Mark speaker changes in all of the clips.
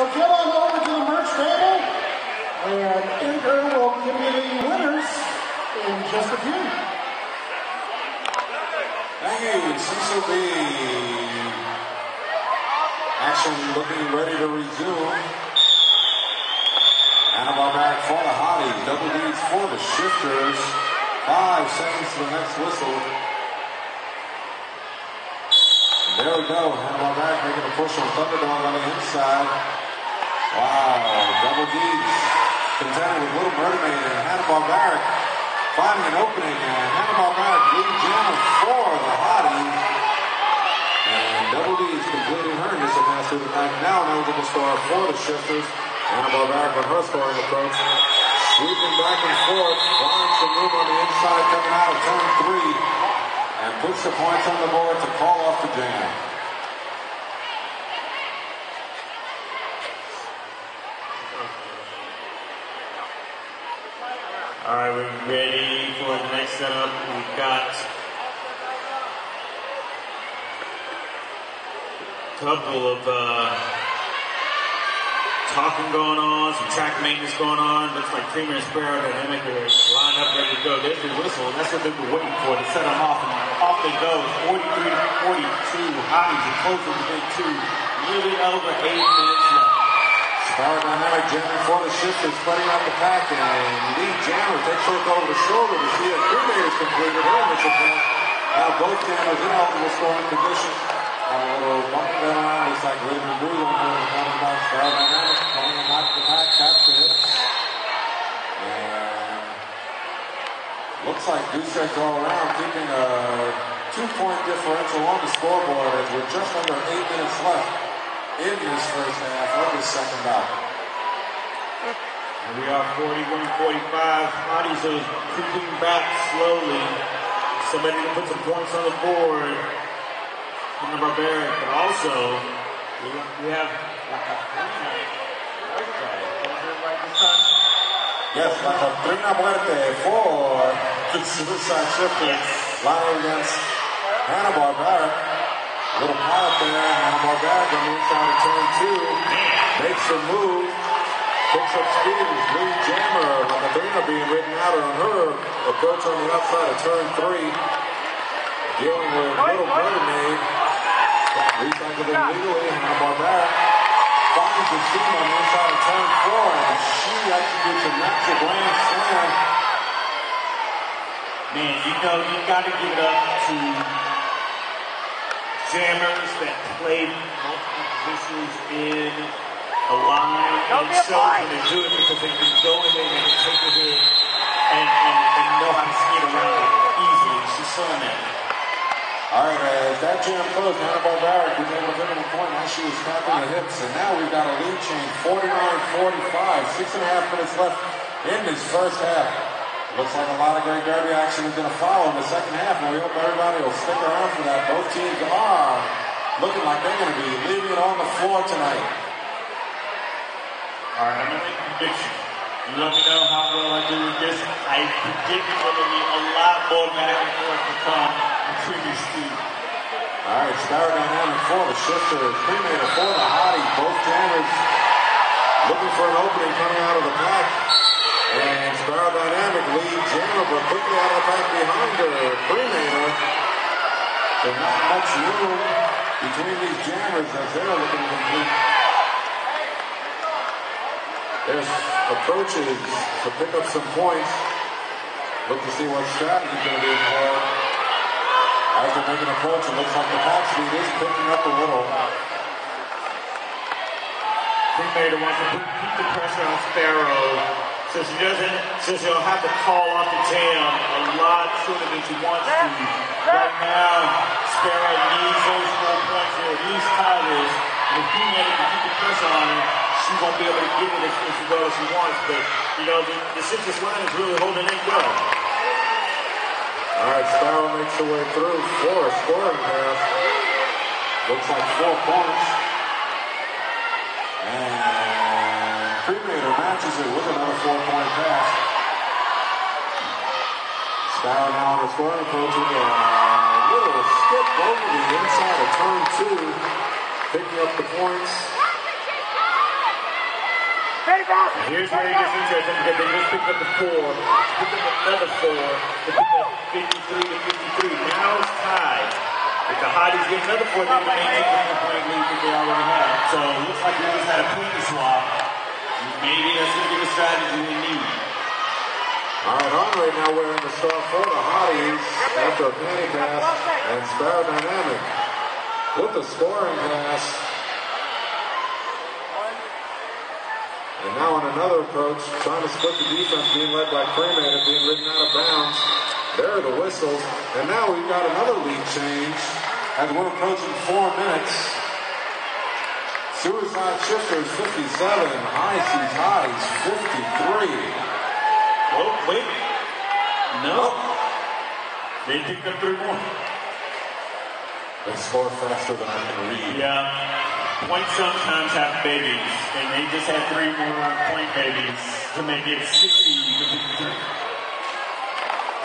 Speaker 1: So get on over to the merch table, and Edgar will give you the winners in just a few.
Speaker 2: Thank you, Cecil B. Action looking ready to resume. Annabelle back for the hotties. Double D's for the shifters. Five seconds to the next whistle. There we go. Hannibal back making a push on Thunderdog on the inside. Wow. Double D's contending with Little Murder Maid and Hannibal Barrett finding an opening. And Hannibal Barrett lead jammer for the hotties. And Double D's completing her initial pass through the back. Now an eligible score for the shifters. Hannibal Barrett with her scoring approach. Sweeping back and forth. Finds some room on the inside coming out of turn three and puts the points on the board to call off the jam.
Speaker 3: We're ready for the next setup. We've got a couple of uh, talking going on, some track maintenance going on. Looks like Creamer and Sparrow Dynamic are lined up, ready to go. There's the whistle. And that's what they've been waiting for to set them off. And off they go. 43 to 42. Hotties are closing within two. A over eight minutes left.
Speaker 2: Sparrow Dynamic jamming for the shifters, spreading out the pack, and lead jammer takes a look over the shoulder to see if Cremator's completed. Her initial pass. Now both jammers in eligible scoring position. A little going on, looks like and Breathe on the coming about Sparrow Dynamic, coming and knock the pack, taps the hips. And looks like Dusek all around, keeping a two-point differential on the scoreboard. As we're just under eight minutes left in this first half of the second half.
Speaker 3: And we are 41 45. Hotties are creeping back slowly. Somebody to put some points on the board. One barbaric, but also we, we have like a right guy. Right this time?
Speaker 2: Yes, La Catrina Muerte for the Suicide Shifters lining against Hannibal Barrett. Little pilot there, Hannibal Barrett on the inside of turn two. Makes the move, picks up speed, lead jammer. La Catrina being written out on her approach on the outside of turn three. Dealing with a Little Murder Maid. Recycled illegally, Hannibal Barrett finds the steam on the inside of turn four, and she executes a massive grand slam.
Speaker 3: Man, you know, you gotta give it up to jammers that played multiple positions in a line.
Speaker 4: Don't
Speaker 3: and
Speaker 4: be
Speaker 3: it shows they do it because they can go in there and they can take the hit and, and, and know how to skate around it easily. She's showing that.
Speaker 2: All right, uh, as that jam closed, Hannibal Barrett was able to get him a point as she was tapping the hips, and now we've got a lead change, 49-45, six and a half minutes left in this first half. Looks like a lot of great derby action is going to follow in the second half, and we hope everybody will stick around for that. Both teams are looking like they're going to be leaving it on the floor tonight.
Speaker 3: All right, I'm gonna make a prediction. You let me know how well I do with this. I predict it's gonna be a lot more back and forth to come in previous two.
Speaker 2: All right, Sparrow Dynamic for the shifter, Cremator for the hottie, both jammers looking for an opening coming out of the pack. And Sparrow Dynamic lead jammer, but quickly out of pack behind her, Cremator. So not much room between these jammers as they're looking to complete. There's approaches to pick up some points. Look to see what strategy is going to be employed. As they're making approach, it looks like the back speed is picking up a little.
Speaker 3: Cremator wants to keep the pressure on Sparrow so she doesn't, so she'll have to call off the jam a lot sooner than she wants to. Right now, Sparrow needs those four points here, needs titles. And if Cremator can keep the pressure on her, she won't be able to get it as, as well as she wants. But, you know, the, the citrus line is really holding in well.
Speaker 2: All right, Sparrow makes her way through for a scoring pass. Looks like four points. Cremator it with another four-point pass. Sparrow now on the scoring approach with a little skip over the inside of turn two, picking up the points.
Speaker 3: And Here's where it gets interesting because they just picked up the four, picked up another four, they picked up 53 to 53. Now it's tied. If the Hotties get another four, they may make the point lead that they already have. So it looks like we just had a point swap. Maybe that's going to be the strategy they need.
Speaker 2: All right, Andre now wearing the star for the Hotties after a penny pass and Sparrow Dynamic with the scoring pass. And now on another approach, trying to split the defense, being led by Cremator, being ridden out of bounds. There are the whistles. And now we've got another lead change as we're approaching four minutes. Suicide Shifters 57, High Seas Hotties 53.
Speaker 3: Oh, wait. No. They picked up three more.
Speaker 2: They score faster than I can read.
Speaker 3: Yeah. Points sometimes have babies, and they just had three more point babies to make it 60 to 53.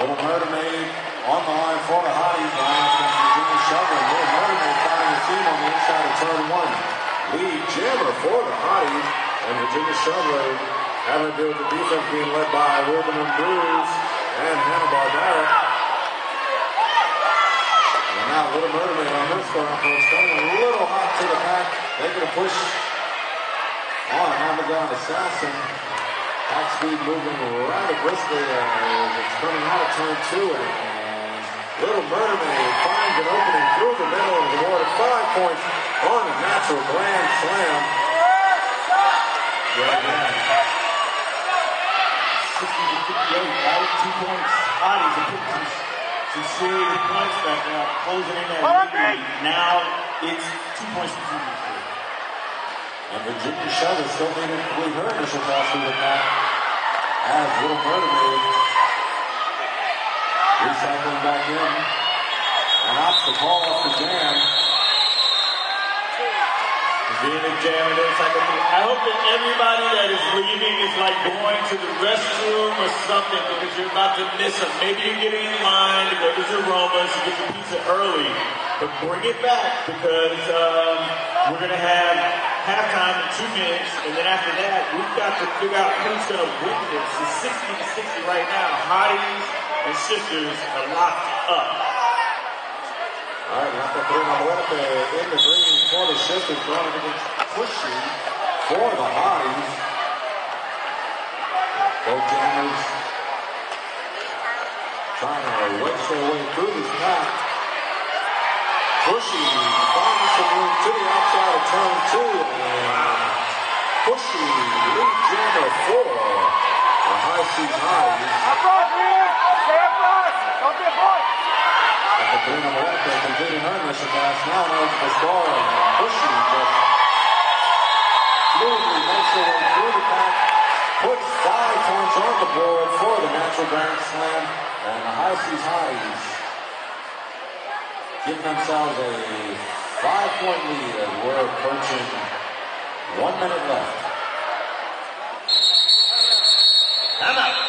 Speaker 2: Little Murder Maid on the line for the Hotties. Line against Virginia Shovel. Little Murder Maid finding a seam on the inside of turn one. Lead jammer for the Hotties. And Virginia Shovel having to deal with the defense being led by Rhythm and Bruise and Hannah Barbera. And now Little Murder Maid on this score approach coming a little hot to the pack. Making a push on Amazon Assassin. Back speed moving rather briskly as it's coming out of turn two. And Little Murder Maid finds an opening through the middle and awarded five points on a natural grand slam.
Speaker 3: Yeah, yeah. 60 to 58, right? Two points. Hotties are putting some, some serious points back now, closing in that lead. Now it's two points between these two.
Speaker 2: And Virginia Shovel still needed to complete her initial through the pack as Little Murder Maid recycling back in and opts the ball off the jam.
Speaker 3: Being a a, I hope that everybody that is leaving is like going to the restroom or something because you're about to miss them. Maybe you're getting in line to go to Zeroma's to get your pizza early, but bring it back because um, we're gonna have halftime in two minutes, and then after that, we've got to figure out who's gonna win this. It's 60 to 60 right now. Hotties and shifters are locked up.
Speaker 2: All right, La Catrina Muerte in the the Shifters, running against pushing for the Hotties. Both jammers trying to wedge their way through this pack. Pushy finds some room to the outside of turn two, and Pushy lead jammer for the High Seas Hotties. Catrina Muerte completing her initial pass. Now knows score. And Pushy just smoothly makes her way through the pack. Puts five points on the board for the natural grand slam. And the High Seas Hotties give themselves a five-point lead as we're approaching one minute left.
Speaker 3: Timeout.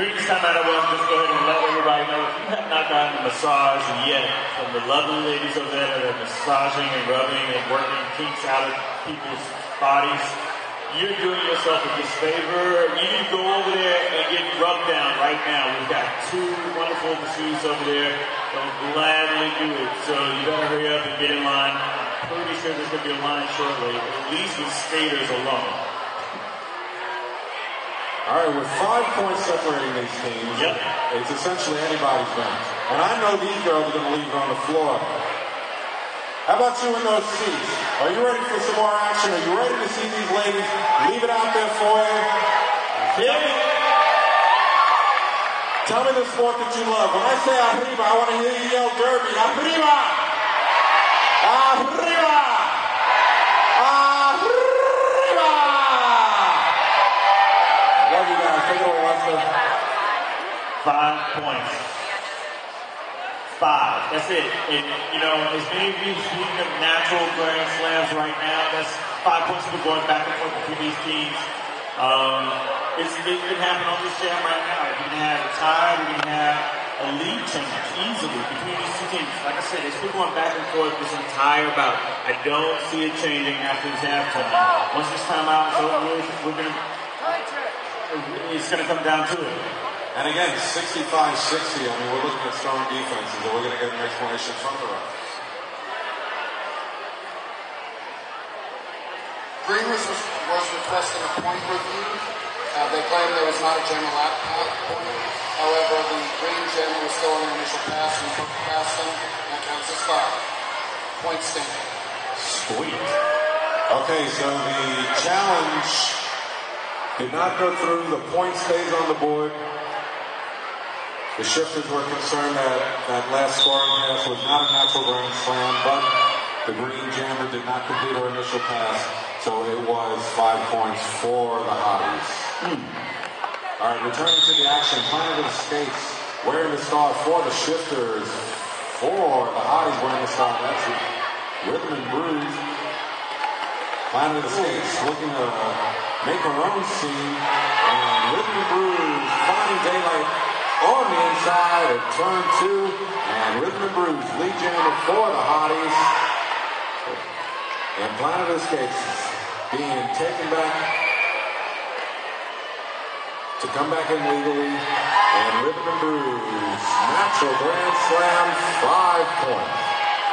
Speaker 3: During this time I want to just go ahead and let everybody know if you have not gotten a massage yet from the lovely ladies over there that are massaging and rubbing and working kinks out of people's bodies, you're doing yourself a disfavor. You need to go over there and get rubbed down right now. We've got two wonderful masseuses over there that will gladly do it. So you better hurry up and get in line. I'm pretty sure there's going to be a line shortly, at least with skaters alone.
Speaker 2: All right, with five points separating these teams,
Speaker 3: Yep.
Speaker 2: it's essentially anybody's match. And I know these girls are going to leave on the floor. How about you in those seats? Are you ready for some more action? Are you ready to see these ladies leave it out there for you? Tell me, tell me the sport that you love. When I say arriba, I want to hear you yell derby. Arriba! Arriba! Love you guys. Lester.
Speaker 3: Five points. Five. That's it. You know, as many of you speaking of natural grand slams right now, that's five points been going back and forth between these teams. Um, it's, it can happen on this jam right now. We can have a tie, we can have a lead change easily between these two teams. Like I said, it's been going back and forth this entire bout. I don't see it changing after this halftime. Once this timeout is over, we're going to, it's going to come down to it.
Speaker 2: And again, 65-60, I mean, we're looking at strong defenses, and we're going to get an explanation from the refs.
Speaker 4: Green was, was requesting a point review. Uh, they claimed there was not a general act point. However, the green gem was still on the initial pass and took past him. That counts as five. Point stand.
Speaker 3: Sweet.
Speaker 2: Okay, so the challenge did not go through. The point stays on the board. The shifters were concerned that that last scoring pass was not a natural grand slam, but the green jammer did not complete her initial pass, so it was five points for the Hotties.
Speaker 3: Hmm.
Speaker 2: All right, returning to the action, Planet of the Skates wearing the star for the shifters. For the Hotties wearing the star, that's Rhythm and Bruise. Planet of the Skates looking to make her own scene, and Rhythm and Bruise finding daylight on the inside at turn two, and Rhythm and Bruise lead jammer for the Hotties. And Planet Escapes being taken back to come back in legally. And Rhythm and Bruise, natural grand slam, five points.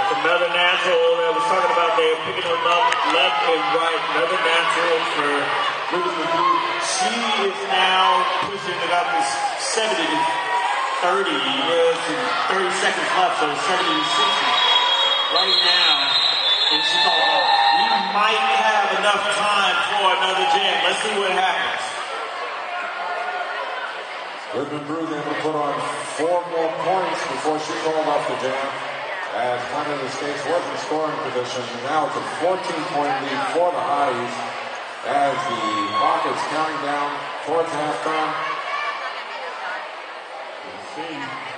Speaker 3: Another natural that was talking about they are picking them up left and right. Another natural for 30, with 30 seconds left, so 70 to 60 right now. She thought, we might have enough time for another jam. Let's see what happens.
Speaker 2: Rhythm Bruise able to put on four more points before she called off the jam. As of the Skates was in scoring position. Now it's a 14 point lead for the Hotties as the is counting down towards halftime.
Speaker 3: See.